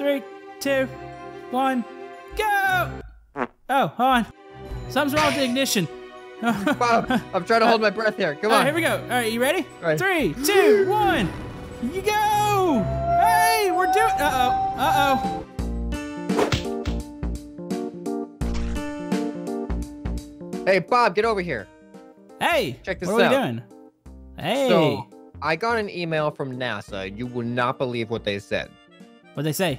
three, two, one, go! Oh, hold on. Something's wrong with the ignition. Bob, I'm trying to hold my breath here. Come on. right, here we go. All right, you ready? right. Three, two, one. You go! Hey, we're doing. Uh oh. Uh oh. Hey, Bob, get over here. Hey, Check this what are out. we doing? Hey, So, I got an email from NASA. You will not believe what they said. what'd they say?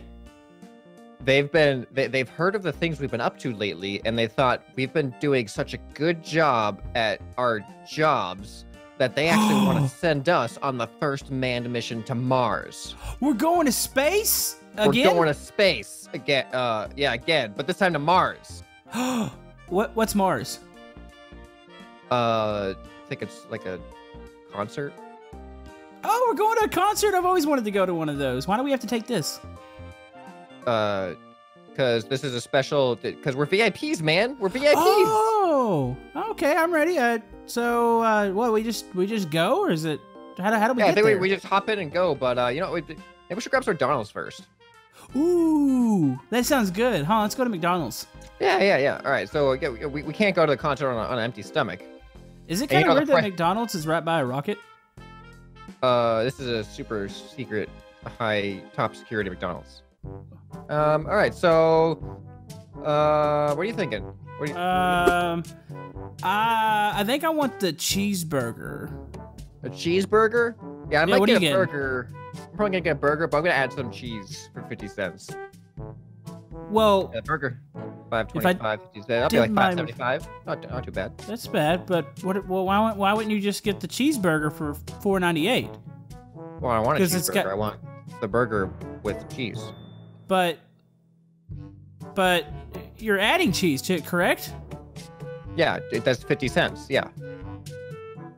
They've been they, they've heard of the things we've been up to lately, and they thought we've been doing such a good job at our jobs that they actually want to send us on the first manned mission to Mars. We're going to space again. We're going to space again. Uh, yeah, again, but this time to Mars. what? What's Mars? Uh, I think it's like a concert. Oh, we're going to a concert. I've always wanted to go to one of those. Why do we have to take this? Uh, because this is a special. Because we're VIPs, man. We're VIPs. Oh, okay. I'm ready. Uh, so, uh, what? We just we just go, or is it? How do how do we yeah, I think we, we just hop in and go. But uh, you know, we, maybe we should grab some McDonald's first. Ooh, that sounds good, huh? Let's go to McDonald's. Yeah, yeah, yeah. All right, so yeah, we, we- can't go to the concert on, a, on an empty stomach. Is it kind of weird that McDonald's is right by a rocket? Uh, this is a super secret, high top security McDonald's. Um, all right, so, uh, what are you thinking? What are you, Um, uh, I think I want the cheeseburger. a cheeseburger? Yeah, I Yeah, might get a getting? burger. I'm probably gonna get a burger, but I'm gonna add some cheese for 50 cents. Well, A burger, five If I twenty-five. 50 cents. That'll be like did my- five seventy-five. Not not too bad. that's bad, but what? Well, why, wouldn't- why wouldn't you just get the cheeseburger for four ninety eight? Well, I want a cheeseburger. got- I want the burger with cheese. But, but you're adding cheese to it, correct? Yeah, it, that's 50 cents. Yeah.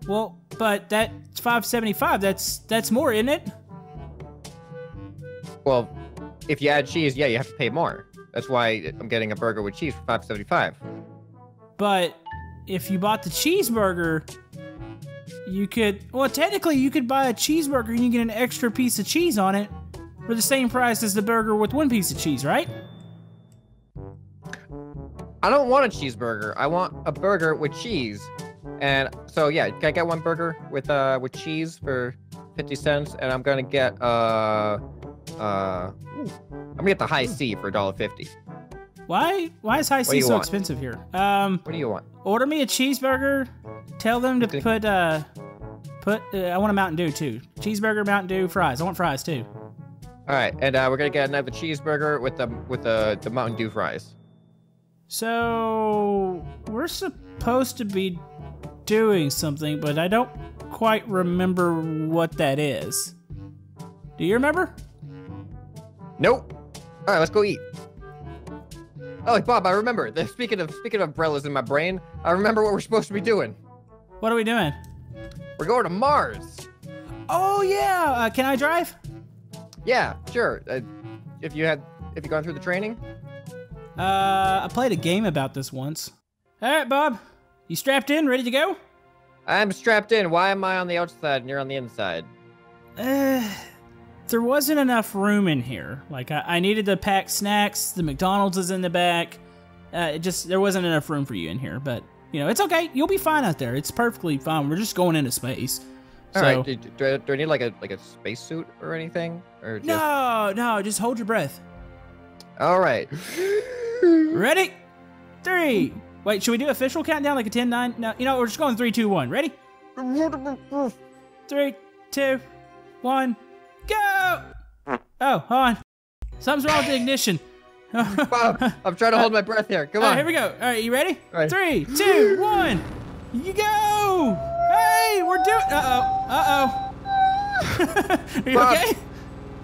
Well, but that's five seventy five. That's that's more, isn't it? Well, if you add cheese, yeah, you have to pay more. That's why I'm getting a burger with cheese for 5.75. But if you bought the cheeseburger, you could. Well, technically, you could buy a cheeseburger and you get an extra piece of cheese on it for the same price as the burger with one piece of cheese, right? I don't want a cheeseburger. I want a burger with cheese. And so yeah, can I get one burger with uh with cheese for 50 cents? And I'm gonna get uh uh ooh, I'm gonna get the Hi-C for $1.50. Why? Why is Hi-C so want? expensive here? Um, What do you want? order me a cheeseburger. Tell them to put uh, put. Uh, I want a Mountain Dew too. Cheeseburger, Mountain Dew, fries. I want fries too. All right, and uh, we're gonna get another cheeseburger with the with the the Mountain Dew fries. So we're supposed to be doing something, but I don't quite remember what that is. Do you remember? Nope. All right, let's go eat. Oh, Bob, I remember. The, speaking of speaking of umbrellas in my brain, I remember what we're supposed to be doing. What are we doing? We're going to Mars. Oh yeah. Uh, can I drive? Yeah, sure. Uh, if you had, if you gone through the training. Uh, I played a game about this once. All right, Bob. You strapped in, ready to go? I'm strapped in. Why am I on the outside and you're on the inside? Uh, there wasn't enough room in here. Like I, I needed to pack snacks. The McDonald's is in the back. Uh, it just there wasn't enough room for you in here. But you know it's okay. You'll be fine out there. It's perfectly fine. We're just going into space. All so right. Do, do, I, do I need like a like a spacesuit or anything? Or just... no, no, just hold your breath. All right. Ready? Three. Wait, should we do official countdown like a 10, 9? No, you know, we're just going three, two, one. Ready? Three, two, one, go! Oh, hold on. Something's wrong with the ignition. Bob, I'm trying to hold my breath here. Come on. right, here we go. All right, you ready? All right. Three, two, one. You go! Hey, we're doing. Uh oh. Uh oh. Are you Bob, okay?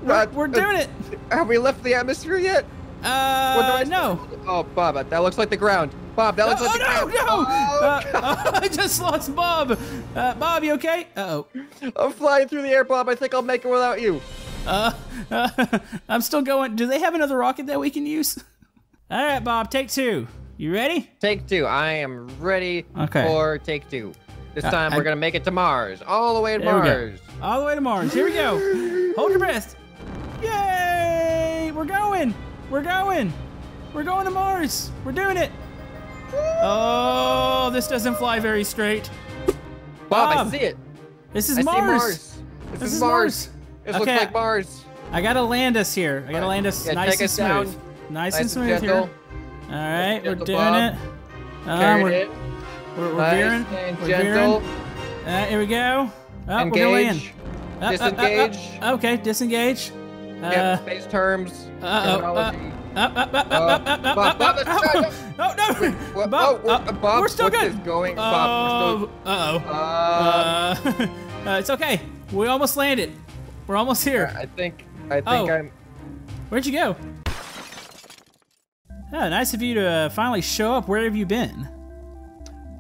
We're, uh, we're uh, doing it. Have we left the atmosphere yet? Uh, What do I no. Oh, Bob, that looks like the ground. Bob, that looks oh, like the no, ground. no! Oh, Uh, I just lost Bob. Uh, Bob, you okay? Uh oh. I'm flying through the air, Bob. I think I'll make it without you. Uh, I'm still going. Do they have another rocket that we can use? All right, Bob, take two. You ready? Take two. I am ready Okay. for take two. This Uh, time I- we're gonna make it to Mars, all the way to There we go. Mars. All the way to Mars. Here we go. Hold your breath. Yay! We're going. We're going. We're going to Mars. We're doing it. Oh, this doesn't fly very straight. Bob, Bob, I see it. This is I Mars. Mars. This, This is Mars. Mars. This Okay. looks like Mars. I gotta land us here. I gotta land us Yeah, nice and smooth. down. Nice, Nice and and smooth gentle. here. All right, we're doing Bob. it. Carry we're, it. We're, we're nice veering. and We're gentle. veering. Uh, here we go. Oh, we're gonna land. Engage. Up, up, up, up. Disengage. Okay, disengage. Uh, yeah, space terms. uh-oh, uh. Up, up, up, up, Uh, up, up, up, Bob, up, Bob, up, up. Oh no! What- Bob, oh, we're, uh, Bob, we're still good. this going? Bob, we're Oh, uh-oh. still. Uh, Uh, uh, it's okay. We almost landed. We're almost here. I think. I think Oh. I'm. Where'd you go? Oh, nice of you to uh, finally show up. Where have you been?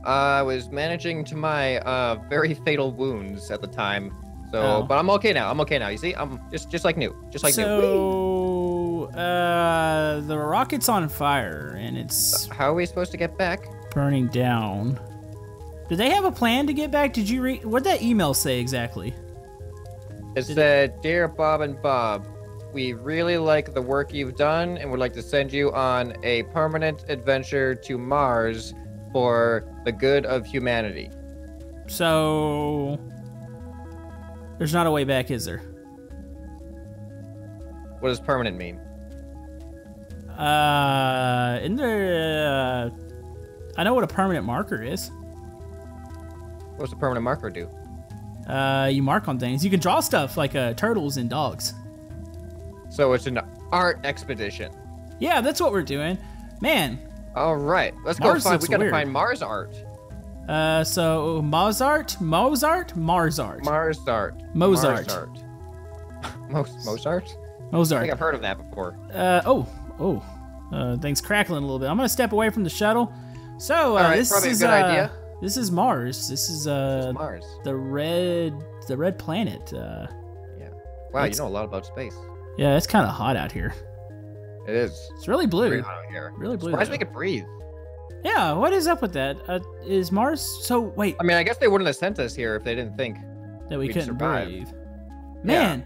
I was managing to my uh, very fatal wounds at the time. So, Oh. but I'm okay now. I'm okay now. You see, I'm just just like new, just like new. so, uh, the rocket's on fire and it's How are we supposed to get back? burning down. Do they have a plan to get back? Did you read? What did that email say exactly? It said, "Dear Bob and Bob, we really like the work you've done, and would like to send you on a permanent adventure to Mars for the good of humanity." So, there's not a way back, is there? What does permanent mean? Uh, isn't there? Uh, I know what a permanent marker is. What's a permanent marker do? Uh, you mark on things. You can draw stuff like uh, turtles and dogs. So it's an art expedition. Yeah, that's what we're doing. Man, All right, let's Mars go find. We gotta weird. find Mars art. uh, so Mozart, Mozart, Mars art, Mars art. Mozart. Mars art. Mos- Mozart? I think I've heard of that before. Uh, oh, oh, uh, things crackling a little bit. I'm gonna step away from the shuttle. So uh, right, this probably a is good uh, idea. this is Mars. This is uh Mars. the red the red planet. Uh, Wow, you know a lot about space. yeah, it's kind of hot out here. It is. It's really blue. out here. Really blue. Surprised though. we could breathe. Yeah, what is up with that? Uh, is Mars so? Wait, I mean, I guess they wouldn't have sent us here if they didn't think. that we couldn't survive. breathe. Man,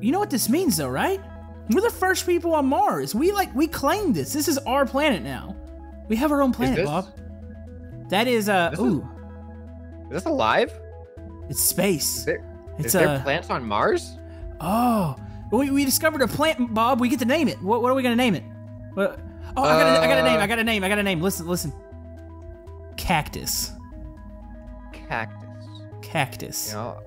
you know what this means, though, right? We're the first people on Mars. We like we claim this. This is our planet now. We have our own planet, this- Bob. That is uh This is- ooh, Is this alive? it's space. Is there, It's is there uh plants on Mars? oh, we, we discovered a plant, Bob. We get to name it. What what are we gonna name it? What? Oh, I got a, I got a name. Uh, I got a name. I got a name. Listen, listen. Cactus. Cactus. Cactus. You know,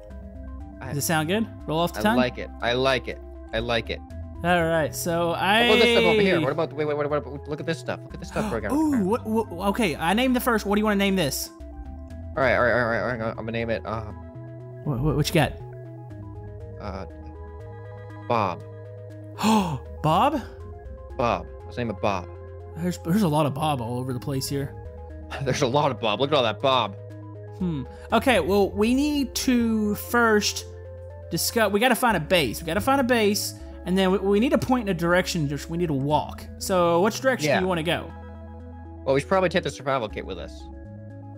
Does it sound good? Roll off the I tongue. like it. I like it. I like it. All right, so I. What about this stuff over here? What about wait, wait, wait, wait, look at this stuff. Look at this stuff. Ooh, what, what, okay. I named the first. What do you want to name this? All right, all right, all right, all right. I'm gonna name it. Um, What, what, what you got? uh, Bob. Oh, Bob. Bob. Let's name it Bob. There's there's a lot of Bob all over the place here. There's a lot of Bob. Look at all that Bob. Hmm. Okay. Well, we need to first discuss. We got to find a base. We got to find a base, and then we, we need to point in a direction. Just we need to walk. So, which direction Yeah. do you want to go? Well, we should probably take the survival kit with us.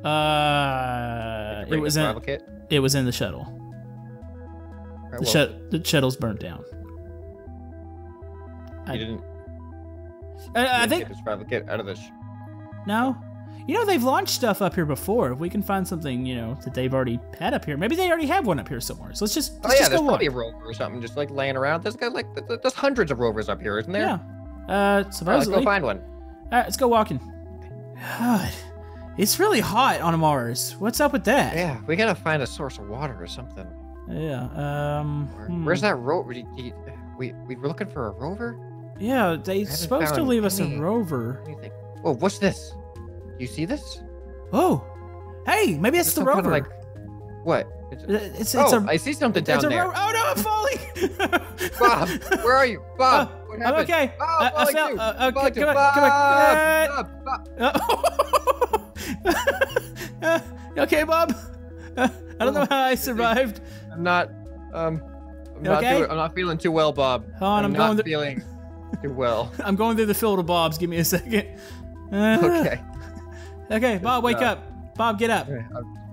Uh, it was survival in kit. it was in the shuttle. Right, The, well, shut the shuttle's burnt down. I- you didn't. Uh, I think get survival kit out of this. No. You know, they've launched stuff up here before. If we can find something, you know, that they've already had up here. Maybe they already have one up here somewhere. So let's just, let's oh yeah, just there's probably look. a rover or something just like laying around. There's got like th- th- there's hundreds of rovers up here, isn't there? Yeah. Uh, All right, let's supposedly. go find one. All right, let's go walking. God, it's really hot on Mars. What's up with that? Yeah, we gotta find a source of water or something. Yeah. Um. Where- hmm. Where's that rover? We we were looking for a rover. Yeah, they supposed to leave us a rover. What do you think? Oh, what's this? You see this? Oh, hey, maybe it's the some kind rover. of, like what? It's, it's it's oh, a I see something down there. rover. Oh no, I'm falling. Bob, where are you? Bob, Uh, what I'm okay. Oh, I- I fell- uh, uh, Falling come back, come back. Bob, Bob, Bob. Uh, okay, Bob? Uh, I don't know how I survived. I'm not. Um, I'm not. okay? doing- I'm not feeling too well, Bob. Hold on, I'm not going feeling too well. I'm going through the field of Bob's. Give me a second. Uh, Okay. Okay, Bob, wake uh, up. Bob, get up.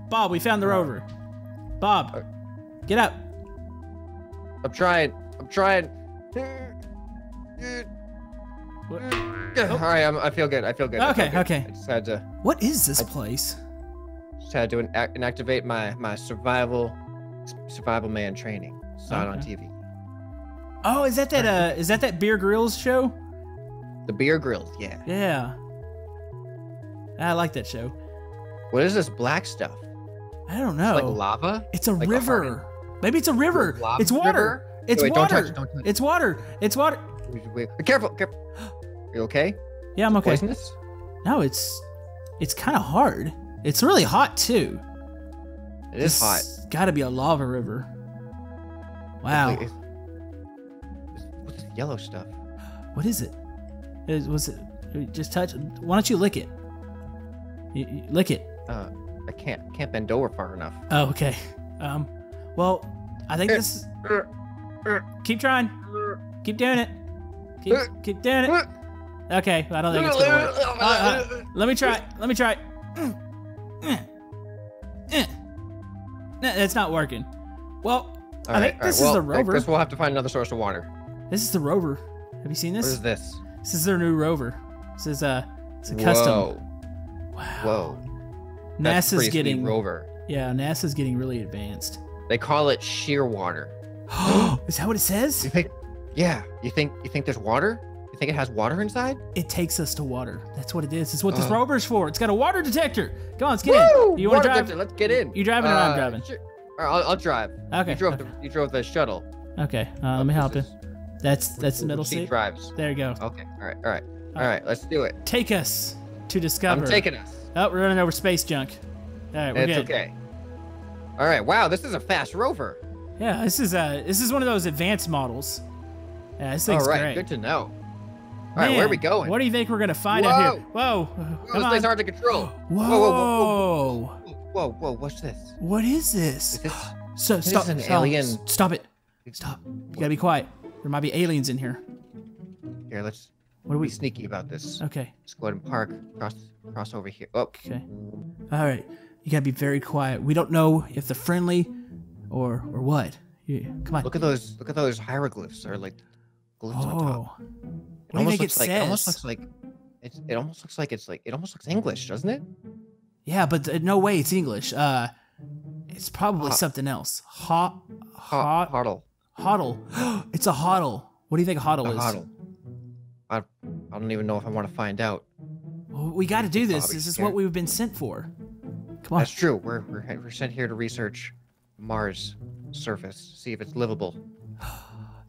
Bob, we found the uh, rover. Bob, get up. I'm trying. I'm trying. What, All right, I'm, I feel good. I feel good. I feel Okay, good. okay. I just had to what is this I- place? just had to inac- inactivate my my survival survival man training. Saw it on TV. Oh, is that that uh is that that Beer Grills show? The beer grills. Yeah. Yeah. I like that show. What is this black stuff? I don't It's know. like lava. It's a Like a river. Maybe it's a river. Lava It's water. river? It's Wait, don't water. touch it, don't touch it. It's water. It's water. Wait, wait, wait, Careful, careful. You okay? Yeah, I'm okay. Poisonous? No, it's it's kind of hard. It's really hot too. It is hot. Got to be a lava river. Wow. Wait, is- is- What's this yellow stuff? What is it? Is, was it? Just touch. Why don't you lick it? You, you- lick it. Uh, I can't can't bend over far enough. Oh, okay. Um. Well, I think this. Keep trying. Keep doing it. Keep keep doing it. Okay. I don't think it's gonna work. Uh, uh, let me try. Let me try. No, It's not working. Well, I All think right, this is right, the well, I rover. guess we'll have to find another source of water. This is the rover. Have you seen this? is this? This is their new rover. This is a, it's a custom. Whoa. Wow. Whoa. That's NASA's getting rover. yeah, NASA's getting really advanced. They call it sheer water. is that what it says? You think? Yeah. You think? You think there's water? You think it has water inside? It takes us to water. That's what it is. It's what this Oh. rover's for. It's got a water detector. Come on, let's get Woo! in. You want to drive? detector, Let's get in. You driving or I'm Uh, driving? Sure. I'll, I'll drive. Okay. You drove okay. the you drove the shuttle. Okay. Uh, let me help you. That's that's the middle seat. drives. There you go. Okay. All right. All right. All right. Let's do it. Take us to discover. I'm taking us. Oh, we're running over space junk. All right, we're It's good. okay. All right. Wow. This is a fast rover. Yeah, this is uh this is one of those advanced models. Yeah, this All thing's right. great. Good to know. All right. Where are we going? What do you think we're gonna find out here? Whoa! Whoa, this thing's hard to control. Whoa! Whoa, whoa, whoa, whoa, whoa, whoa! What's this? What is this? Is this? So this stop! an stop, alien- Stop it! Stop! You gotta be quiet. There might be aliens in here. Here, let's What be we? sneaky about this. Okay. Let's go ahead and park. Cross, cross over here. Oh, Okay. All right. You gotta be very quiet. We don't know if they're friendly, or or what. You, come on. look at those! Look at those hieroglyphs, or like glyphs on top. oh. It What you think it looks like, It almost looks like it's. It almost looks like it's like. It almost looks English, doesn't it? Yeah, but uh, no way it's English. Uh, it's probably Ho- something else. Hot, Ho- hot, Hoddle. Hodl. it's a hodl. What do you think a hodl is? hoddle. I, I don't even know if I want to find out. Well, we got to do this. Bobby This is scared. what we've been sent for. Come on. That's true. We're, we're we're sent here to research Mars surface, see if it's livable.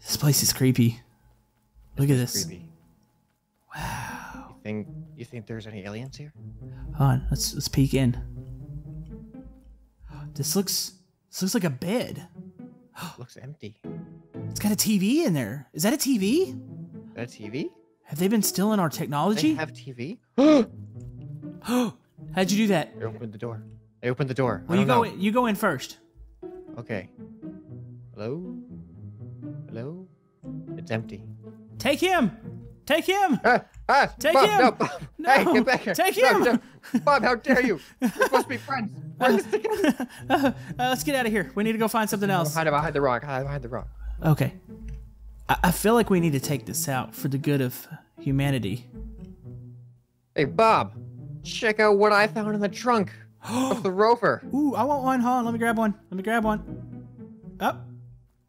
This place is creepy. Look at this. Creepy. Wow. You think you think there's any aliens here? Hold on. Let's let's peek in. This looks this looks like a bed. looks empty. It's got a TV in there. Is that a TV? Is that a TV? Have they been stealing our technology? They have TV. How'd you do that? They opened the door. They opened the door. Well, you go. know. In, you go in first. Okay. Hello. Hello. It's empty. Take him. Take him. Ah, ah, Take Bob, him! No, Bob. Hey, get back here. take No, him! no. Bob, how dare you? We're supposed to be friends. We're just together. uh, let's get out of here. We need to go find something else. Hide behind the rock. Hide behind the rock. Okay. I, I feel like we need to take this out for the good of humanity. Hey, Bob. Check out what I found in the trunk of the rover. Ooh, I want one. Hold on. Let me grab one. Let me grab one. Up.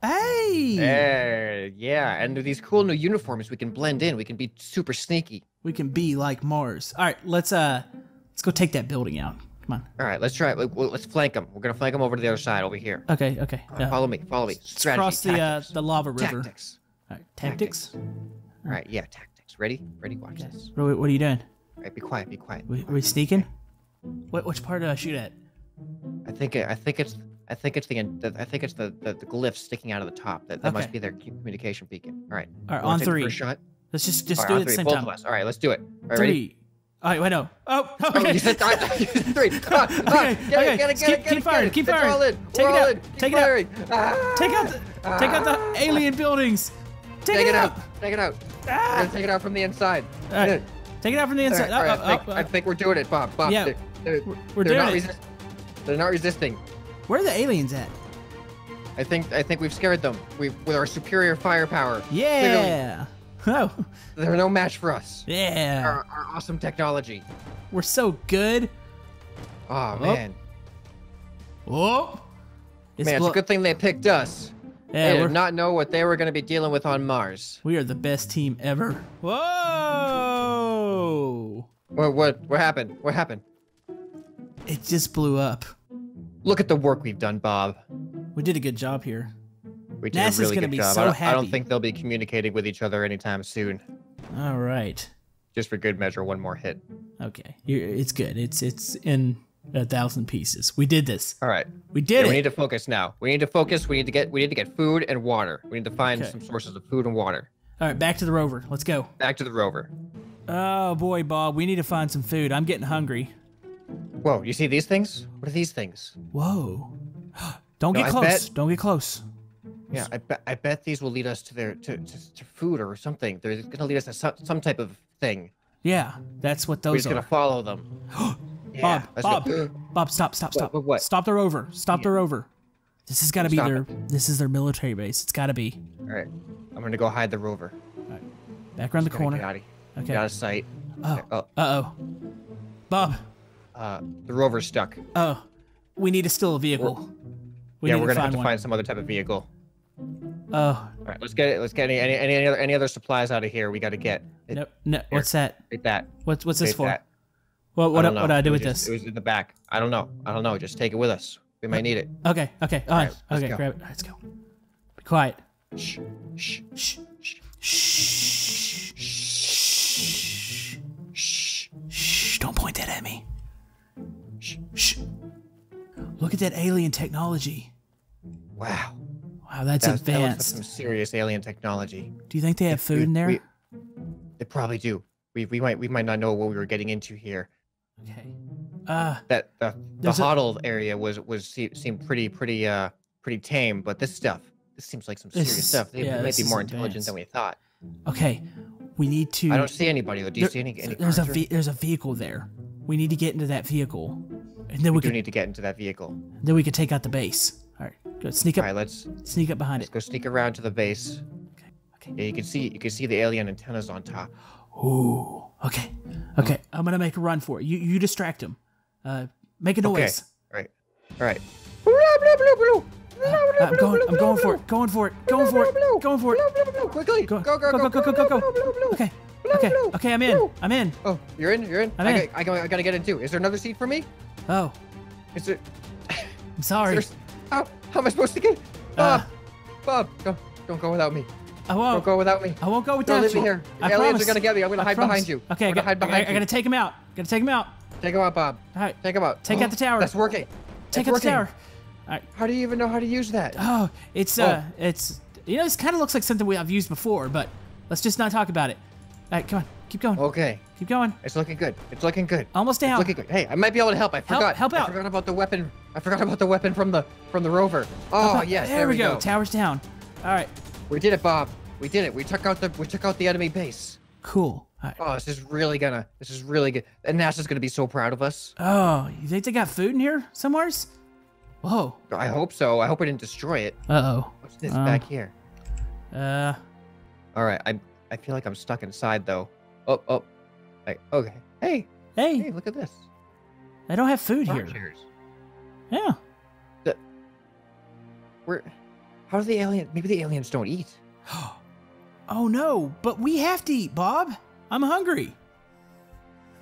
Hey. Hey, yeah, and with these cool new uniforms, we can blend in. We can be super sneaky. We can be like Mars. All right. Let's uh, let's go take that building out. Come on. All right, let's try it. Let's flank them. We're gonna flank them over to the other side, over here. Okay. Okay. Right, Yeah. Follow me. Follow me. Strategy. cross the uh, the lava river. Tactics. All right. Tactics. All right, yeah, tactics. Ready? Ready? Watch Okay. this. What, what are you doing? All right, be quiet. Be quiet. We, are we sneaking? What which part do I shoot at? I think I think it's I think it's the I think it's the the, the glyph sticking out of the top. That, that must be their communication beacon. All right. All right. On three. first shot. Let's just just All do it at the same Both time. of us. All right, let's do it. All right, ready? Three. All right. Wait. No. Oh. Oh, Okay. you said I you said three. Come on, come on. Okay, Get okay. it, get it, Keep- get it, get keep it, firing, get it. keep firing. all in. Take We're it out, in. Keep take it out. Ah. Take out the take out the alien buildings. Take, Take it it out. out. Take it out. Ah. take it out from the inside. All right. Take it out from the All inside. all right, Oh, I, think, oh, oh, I think we're doing it, Bob. Bob, Yeah, they're, they're, we're they're doing not it. resist- They're not resisting. Where are the aliens at? I think I think we've scared them. We with our superior firepower. Yeah. Oh, They're no match for us. yeah. Our, our awesome technology. We're so good. Oh man, Oh. It's man, it's a good thing they picked us. Yeah, they did not know what they were going to be dealing with on Mars. we are the best team ever. Whoa! What what what happened? What happened? It just blew up. Look at the work we've done, Bob. We did a good job here. We did NASA's a really gonna good be job. so I, don't, I don't think they'll be communicating with each other anytime soon. All right. Just for good measure, one more hit. Okay. It's good. It's it's in a thousand pieces. We did this. All right. We Yeah, did we need to focus now. We need to focus. We need to get we need to get food and water. We need to find Okay. some sources of food and water. All right, back to the rover. Let's go. Back to the rover. Oh boy, Bob, we need to find some food. I'm getting hungry. Whoa, you see these things? What are these things? Whoa. Don't No, get close. Don't get close. Yeah, I bet I bet these will lead us to their to, to, to food or something. They're gonna lead us to some, some type of thing. Yeah, that's what We're those just gonna follow them. Yeah, Bob, Bob, go. Bob, stop, stop, stop. what, what? Stop the rover. Stop the rover. This has got to be Stop their. This is their military base. It's got to be. All right, I'm gonna go hide the rover. Back around the Gotta Get corner. out of, Okay. get out of sight. Oh. Okay, Oh, Uh oh. Bob. uh, the rover's stuck. Oh. We need to steal a vehicle. We yeah, we're gonna have to one. find some other type of vehicle. Oh. All right, let's get it. Let's get any any any other any other supplies out of here. We got to get. It, No. No. What's that? Take that. What's what's this Take for? that. What what don't what do I do with just- this? It was in the back. I don't know. I don't know. Just take it with us. We might need it. Okay. Okay. All right. right, okay. go. Grab it. Let's go. Be quiet. Shh. Shh. Shh. Shh. Shh. Shh. Shh. Don't point that at me. Shh. Shh. Look at that alien technology. Wow. Wow, that's That, that advanced. some serious alien technology. Do you think they have food We- in there? we- they probably do. We, we might we might not know what we were getting into here. okay. Uh, That the the a- huddle area was was seemed pretty pretty uh pretty tame, but this stuff this seems like some serious stuff. They yeah, might be more advanced. intelligent than we thought. okay. We need to. I don't see anybody though. Do you There- see any? any there's a ve- there's a vehicle there. We need to get into that vehicle, and then we, We do can need to get into that vehicle. then we can take out the base. All go sneak up, right, let's sneak up behind let's it. go sneak around to the base. Okay. Yeah, you can see you can see the alien antennas on top. Ooh. Okay. Okay. I'm gonna make a run for it. You you distract him. Uh, make a noise. Okay. All right. All right. Uh, I'm going. I'm going for it. Going for it. Going for it. Going for it. Quickly. Go Go, go, go go go go go. Okay. Okay. Okay. I'm in. I'm in. Oh, you're in? You're in? I'm I, in. got- I, got- I gotta get in too. Is there another seat for me? Oh, Is there? I'm sorry. There's, how, how am I supposed to get? Uh, Bob! Bob! Don't, don't go without me. I Don't won't. go without me. I won't go without Don't leave you. me here. The I aliens promise. are gonna get me. I'm gonna I hide promise. behind you. Okay, I I'm gonna hide I, behind I gotta take him out. Gotta take him out. Take him out, Bob. All right. Take him out. Take out the tower. That's working. Take out the tower. All right. How do you even know how to use that? Oh, it's uh, it's you know, this kind of looks like something we I've used before, but let's just not talk about it. All right, come on, keep going, Okay. keep going. It's looking good. It's looking good. Almost It's looking good. Hey, I might be able to help. I forgot. help I out. forgot about the weapon. I forgot about the weapon from the from the rover. Oh yes, there, we go. go. Tower's down. All right, We did it, Bob. We did it. We took out the we took out the enemy base. cool. All right. Oh, this is really gonna. This is really good. And NASA's gonna be so proud of us. Oh, you think they got food in here somewheres? Whoa. I hope so. I hope we didn't destroy it. Uh oh. What's this Um, back here? oh. Uh. All right. I I feel like I'm stuck inside though. Oh oh. Hey, okay. Hey Hey, hey, look at this. they don't have food here. Yeah. Where? How do the aliens? Maybe the aliens don't eat. Oh no, but we have to eat, Bob. I'm hungry.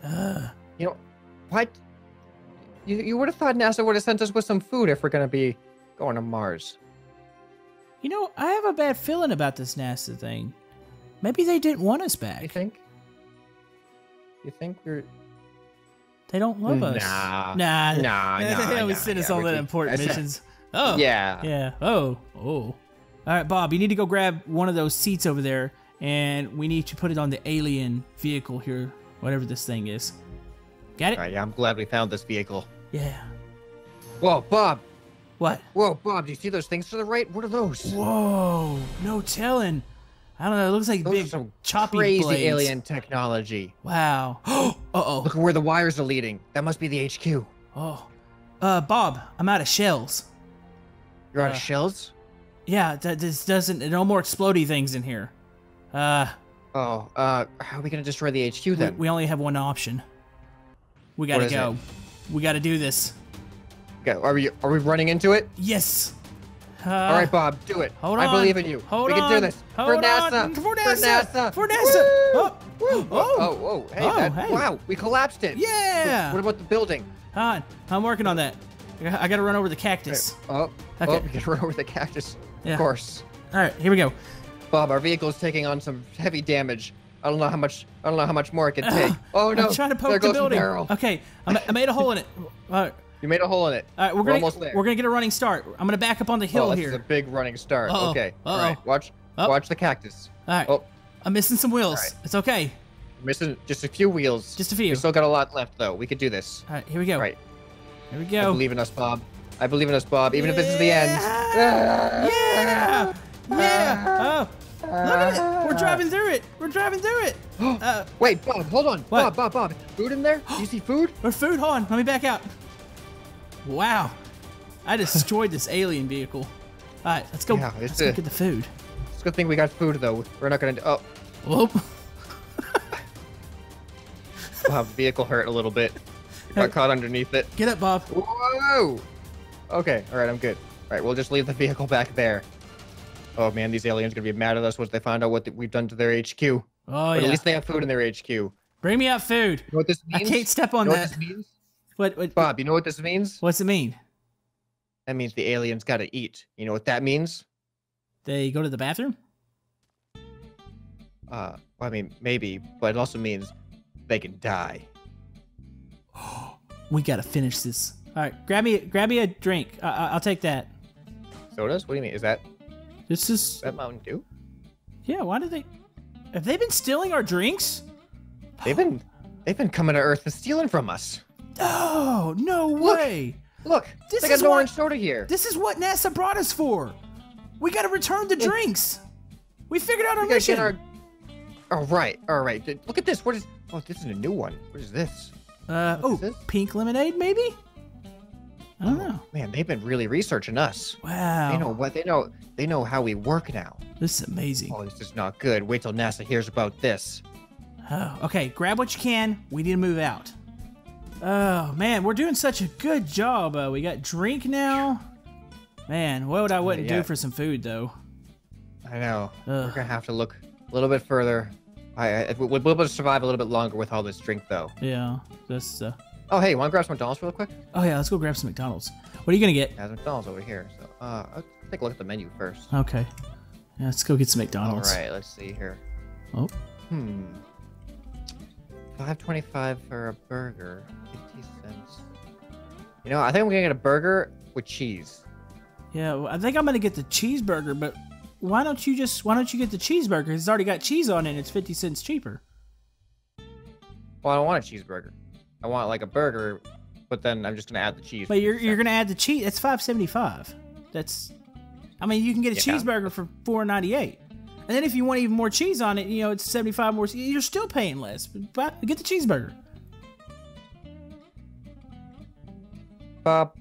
Uh. You know, what? You you would have thought NASA would have sent us with some food if we're gonna be going to Mars. You know, I have a bad feeling about this NASA thing. Maybe they didn't want us back. You think? You think we're? They don't love us. Nah. Nah. Nah, they nah, always nah, send us yeah, all that important missions. Oh. Yeah. Yeah. Oh. Oh. All right, Bob. You need to go grab one of those seats over there, and we need to put it on the alien vehicle here, whatever this thing is. Got it? All right. Yeah. I'm glad we found this vehicle. Yeah. Whoa, Bob. What? Whoa, Bob. Do you see those things to the right? What are those? Whoa. No telling. I don't know. It looks like Those big some choppy crazy blades. alien technology. Wow. uh oh. Look where the wires are leading. That must be the HQ. Oh. Uh, Bob, I'm out of shells. You're out Uh, of shells? Yeah, that this doesn't. No more explodey things in here. Uh, Oh, uh, how are we gonna destroy the HQ then? we only have one option. We gotta go. We gotta do this. Okay, are we are we running into it? Yes. Uh, All right, Bob, do it. Hold I on. believe in you. Hold we can do this. For NASA. For NASA. For NASA. Woo! Oh. Oh. Oh, whoa. Hey, Oh, that, hey. wow, we collapsed it. Yeah. What about the building? Hold on. I'm working on that. I gotta run over the cactus. Oh, Okay. oh, we can run over the cactus. Yeah. Of course. All right, here we go. Bob, our vehicle is taking on some heavy damage. I don't know how much. I don't know how much more it can take. Oh no! I'm trying to there poke goes the building. barrel. Okay, I, I made a hole in it. All right, You made a hole in it. all right we're We're gonna almost there. we're gonna get a running start. I'm gonna back up on the oh, hill this here. is a big running start. Uh-oh. Okay. All Uh-oh. right. Watch. Oh. Watch the cactus. All right, Oh, I'm missing some wheels. All right. It's okay. I'm missing just a few wheels. Just a few. We still got a lot left though. We could do this. All right, here we go. Right. Here we I go. believe in us, Bob. I believe in us, Bob. Even if this is the end. Yeah! Yeah! Yeah! Oh, look at it! We're driving through it. We're driving through it. Uh, Wait, Bob, hold on. What? Bob, Bob, Bob. Food in there? Do you see food? Or food. Hold on. Let me back out. Wow. I destroyed this alien vehicle. All right, let's go. Yeah, it's let's go get the food. It's a good thing we got food though. We're not gonna. Oh, Whoop. Bob, vehicle hurt a little bit. Got caught underneath it. Get up, Bob. Whoa! Okay, all right, I'm good. All right, we'll just leave the vehicle back there. Oh man, these aliens are gonna be mad at us once they find out what we've done to their HQ. Oh but yeah. at least they have food in their HQ. Bring me out food. know what this means? I can't step on you know that. What? What? Bob, you know what this means? What's it mean? That means the aliens gotta eat. You know what that means? They go to the bathroom? Uh, well, I mean, maybe, but it also means they can die. We gotta finish this. All right, grab me, grab me a drink. I, I, I'll take that. Sodas? What do you mean? Is that This is is that Mountain Dew? yeah. Why did they? Have they been stealing our drinks? They've been they've been coming to Earth and stealing from us. Oh no way! Look, look This got is an what- orange soda here. This is what NASA brought us for. We gotta return the drinks. We figured out our We mission. our. All right, all right. Look at this. What is? Oh, this is a new one. What is this? Uh, What oh, this? pink lemonade, maybe? I don't know. Man, they've been really researching us. Wow. They know what they know. They know how we work now. This is amazing. Oh, this is not good. Wait till NASA hears about this. Oh, okay, grab what you can. We need to move out. Oh man, we're doing such a good job. Uh, we got drink now. Man, what would I wouldn't do for some food though? I know. We're gonna have to look a little bit further. I, I we'll be able to survive a little bit longer with all this drink, though. Yeah, this. Uh... Oh, hey, want to grab some McDonald's real quick? Oh yeah, let's go grab some McDonald's. What are you gonna get? Yeah, there's McDonald's over here. So, uh, let's take a look at the menu first. Okay, yeah, let's go get some McDonald's. All right, let's see here. Oh, Hmm. Five twenty-five for a burger, fifty cents. You know, I think I'm gonna get a burger with cheese. yeah. well, I think I'm gonna get the cheeseburger, but why don't you just why don't you get the cheeseburger? It's already got cheese on it. and It's fifty cents cheaper. Well, I don't want a cheeseburger. I want like a burger, but then I'm just gonna add the cheese. But you're you're gonna add the cheese. It's five seventy five. That's, I mean, you can get a Yeah. cheeseburger for four ninety eight, and then if you want even more cheese on it, you know, it's seventy five more. You're still paying less. But get the cheeseburger. Bob,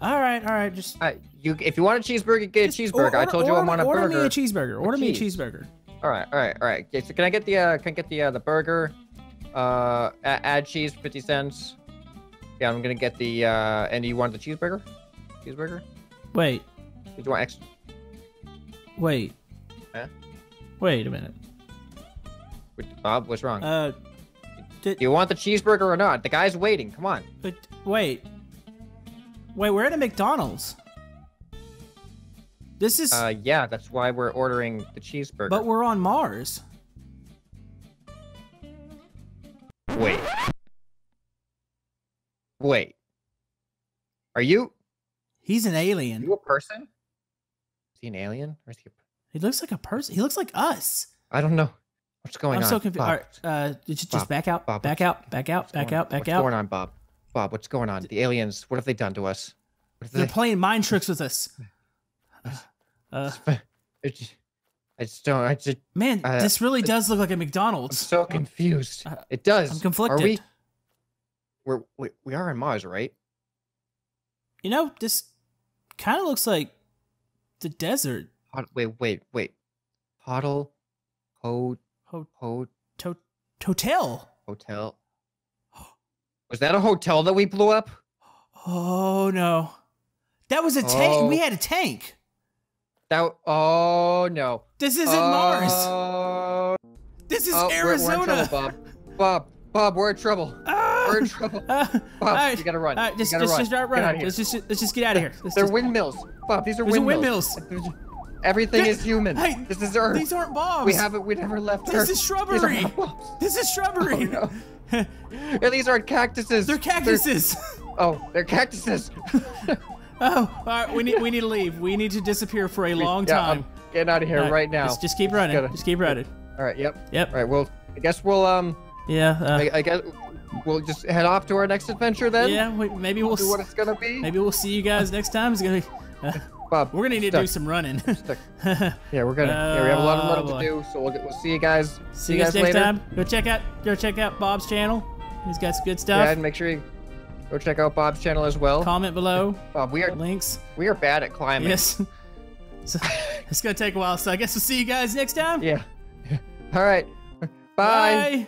All right, all right. Just uh, you if you want a cheeseburger, get a cheeseburger. I told you I order- want a order burger. me a cheeseburger. Order me a cheeseburger. All right, all right, all right. Okay, so can I get the uh, can I get the uh, the burger? Uh, add cheese, fifty cents. Yeah, I'm gonna get the uh, and you want the cheeseburger? Cheeseburger? Wait, Did you want extra? wait, Huh? Wait a minute. Bob, what's wrong? Uh, did, Do you want the cheeseburger or not? The guy's waiting. Come on. but wait, wait. We're at a McDonald's. This is, Uh, yeah, that's why we're ordering the cheeseburger. but we're on Mars. wait, wait. Are you He's an are alien. you a person? Is he an alien or is he? A, He looks like a person. He looks like us. I don't know. What's going on. I'm so confused. Right, uh, you just back out, Bob, back out, back out, back out, back what's out. going on, Bob? Bob, what's going on? The aliens. What have they done to us? Have They're playing mind tricks with us. Uh, I just, I just don't. I just. man, Uh, this really does look like a I'm McDonald's. so confused. uh, It does. I'm conflicted. Are we? We're we, we are on Mars, right? You know, this kind of looks like the desert. Hot, wait, wait, wait. Hoddle, ho, Ho- Ho- to- hotel. hotel. Was that a hotel that we blew up? Oh no, that was a tank. Oh. We had a tank. That. Oh no. This isn't Mars. Oh, This is oh, we're- Arizona. We're, in trouble, Bob. Bob. Bob, we're in trouble. Ah! We're in trouble. Uh, Bob, all right, you gotta run. all right, just, gotta just, run. just start running. Let's just, let's just get out of here. Let's They're just- windmills. Bob, these are These are windmills. Everything Hey, is human. hey, this is Earth. These aren't bombs. we haven't. We never left This Earth. is shrubbery. These are bombs. This is shrubbery. Oh, no. Yeah, these aren't cactuses. They're cactuses. oh, they're cactuses. oh, all right. We need we need to leave. We need to disappear for a long Yeah, time. I'm getting out of here right now. Just, just keep running. gotta- just keep running. All right. Yep. Yep. All right. Well, I guess we'll um. Yeah. Uh, I, I guess we'll just head off to our next adventure then. yeah. We, maybe we'll See what it's gonna be. maybe we'll see you guys next time. It's gonna. Be, uh, Bob, we're gonna need to do some running. Yeah, we're gonna. yeah, we have a lot of Oh, running boy. to do, so we'll, get, we'll see you guys. see you guys next later. time. Go check out go check out Bob's channel. He's got some good stuff. Yeah, and make sure you go check out Bob's channel as well. Comment below. Bob, we are Links. we are bad at climbing. Yes. So, it's gonna take a while, so I guess we'll see you guys next time. Yeah. All right. Bye. Bye.